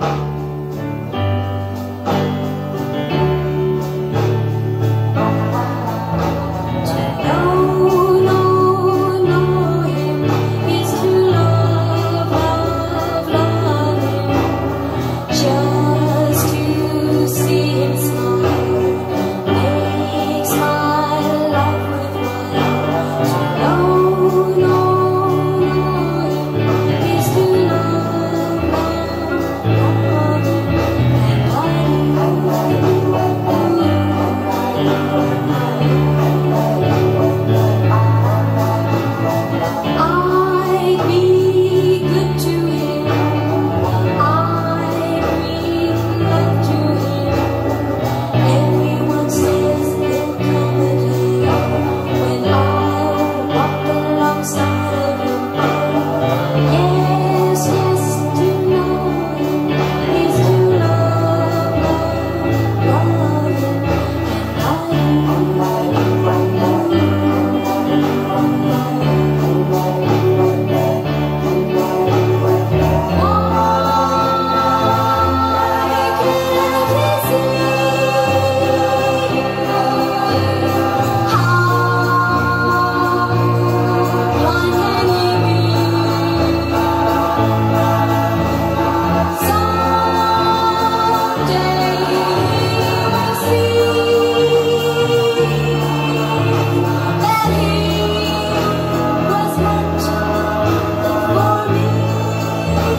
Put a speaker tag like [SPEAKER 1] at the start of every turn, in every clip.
[SPEAKER 1] you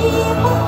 [SPEAKER 1] 以后